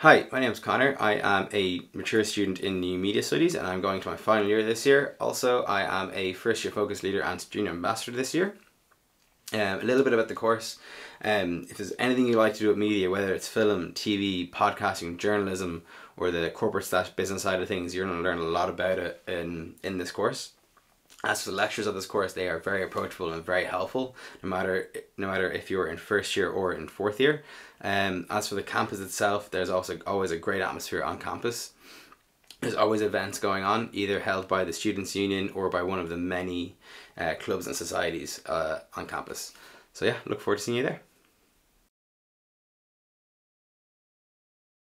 Hi, my name is Conor. I am a mature student in New Media Studies and I'm going to my final year this year. Also, I am a first year focus leader and student ambassador this year. Um, a little bit about the course. Um, if there's anything you like to do with media, whether it's film, TV, podcasting, journalism, or the corporate slash business side of things, you're going to learn a lot about it in, in this course. As for the lectures of this course, they are very approachable and very helpful, no matter no matter if you're in first year or in fourth year. Um, as for the campus itself, there's also always a great atmosphere on campus. There's always events going on, either held by the Students' Union or by one of the many uh, clubs and societies uh, on campus. So yeah, look forward to seeing you there.